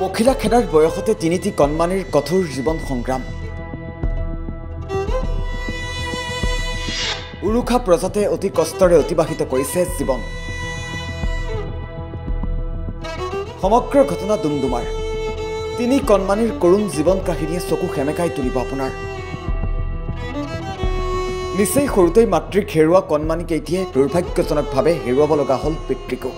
পখিলা খেদাৰ বয়সতে তিনিটি কণমানিৰ কঠোৰ জীৱন সংগ্ৰাম। উৰুষা প্ৰজাতে অতি কষ্টৰে অতিবাহিত কৰিছে জীৱন। সমগ্ৰ ঘটনা ডুমডুমাৰ তিনি কণমানিৰ কৰুণ জীৱন কাহিনীয়ে চকু সেমেকাই তুলিব আপোনাৰ। নিচেই সৰুতেই মাতৃক হেৰুওৱা কণমানিকেইটিয়ে দুৰ্ভাগ্যজনকভাৱে হেৰুৱাব লগা হ'ল পিতৃকো।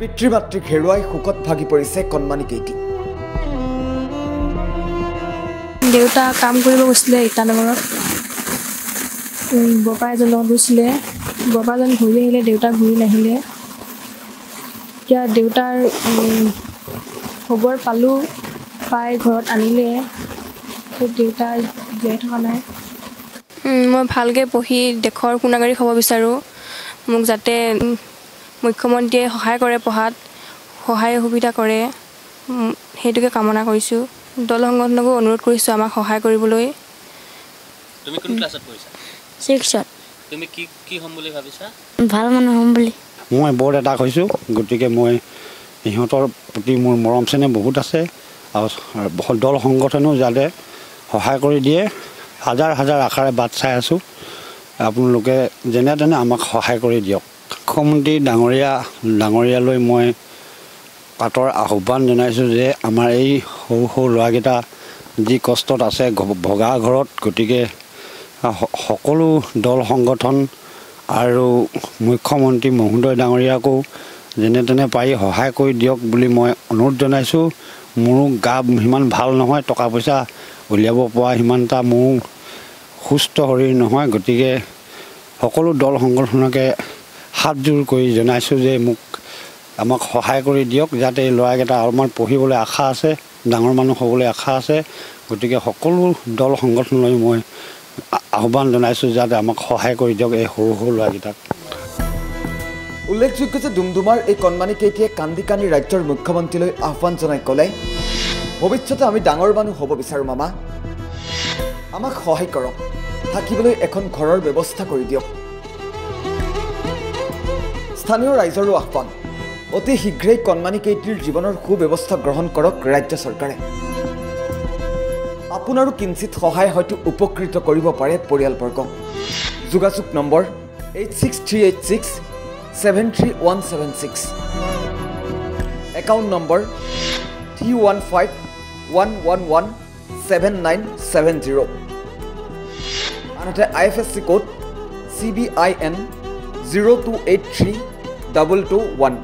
পিতৃ মাতৃক হেৰুৱাই শোকত ভাগি পৰিছে কণমানিকেইটি দেউতা কাম কৰিব গৈছিলে ইটানগৰত। বপা এজন লগত গৈছিলে। বপাজন ঘূৰি আহিলে দেউতা ঘূৰি নাহিলে। এতিয়া দেউতাৰ খবৰ পালোঁ পাই ঘৰত আনিলে। তো দেউতা জীয়াই থকা নাই। মই ভালকৈ পঢ়ি দেশৰ সুনাগৰিক হ'ব বিচাৰোঁ। মোক যাতে মুখ্যমন্ত্ৰীয়ে সহায় কৰে পঢ়াত সহায় সুবিধা কৰে সেইটোকে কামনা কৰিছোঁ। দল সংগঠনকো অনুৰোধ কৰিছোঁ আমাক সহায় কৰিবলৈ। তুমি কোন ক্লাছত পঢ়িছা? ছিক্সত। তুমি কি কি হ'ম বুলি ভাবিছা? ভাল মানুহ হ'ম বুলি। মই বৰ এটা হৈছোঁ গতিকে মই ইহঁতৰ প্ৰতি মোৰ মৰম চেনেহ বহুত আছে আৰু দল সংগঠনেও যাতে সহায় কৰি দিয়ে। হাজাৰ হাজাৰ আশাৰে বাট চাই আছোঁ। আপোনালোকে যেনে তেনে আমাক সহায় কৰি দিয়ক। মুখ্যমন্ত্ৰী ডাঙৰীয়া ডাঙৰীয়ালৈ মই পাতৰ আহ্বান জনাইছোঁ যে আমাৰ এই সৰু সৰু ল'ৰাকেইটা যি কষ্টত আছে ভগা ঘৰত গতিকে সকলো দল সংগঠন আৰু মুখ্যমন্ত্ৰী মহোদয় ডাঙৰীয়াকো যেনে তেনে পাৰি সহায় কৰি দিয়ক বুলি মই অনুৰোধ জনাইছোঁ। মোৰো গা সিমান ভাল নহয় টকা পইচা উলিয়াব পৰা সিমান এটা মোৰ সুস্থ শৰীৰ নহয় গতিকে সকলো দল সংগঠনকে হাতযোৰ কৰি জনাইছোঁ যে মোক আমাক সহায় কৰি দিয়ক যাতে এই ল'ৰাকেইটা অলপমান পঢ়িবলৈ আশা আছে ডাঙৰ মানুহ হ'বলৈ আশা আছে। গতিকে সকলো দল সংগঠনলৈ মই আহ্বান জনাইছোঁ যাতে আমাক সহায় কৰি দিয়ক এই সৰু সৰু ল'ৰাকেইটাক। উল্লেখযোগ্য যে ডুমডুমাৰ এই কণমানিকেইটিয়ে কান্দি কান্দি ৰাজ্যৰ মুখ্যমন্ত্ৰীলৈ আহ্বান জনাই ক'লে ভৱিষ্যতে আমি ডাঙৰ মানুহ হ'ব বিচাৰোঁ মামা। আমাক সহায় কৰক। থাকিবলৈ এখন ঘৰৰ ব্যৱস্থা কৰি দিয়ক। স্থানীয় ৰাইজৰো আহ্বান। অতি শীঘ্ৰেই কণমানিকেইটিৰ জীৱনৰ সুব্যৱস্থা গ্ৰহণ কৰক ৰাজ্য চৰকাৰে। আপোনাৰো কিঞ্চিত সহায় হয়তো উপকৃত কৰিব পাৰে পৰিয়ালবৰ্গ। যোগাযোগ number eight six three eight six seven three one seven six. Account number three one five one one one seven nine seven zero' আনহাতে I F S C code C B I N zero' two eight three double two one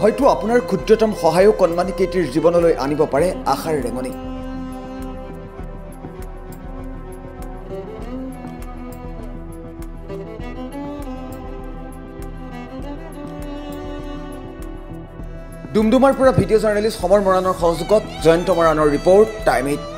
হয়তো আপোনাৰ ক্ষুদ্ৰতম সহায়ো কণমানিকেইটিৰ জীৱনলৈ আনিব পাৰে আশাৰ ৰেঙনি। ডুমডুমাৰ পৰা ভিডিঅ' জাৰ্নেলিষ্ট সমৰ মৰাণৰ সহযোগত জয়ন্ত মৰাণৰ ৰিপৰ্ট টাইম এইট।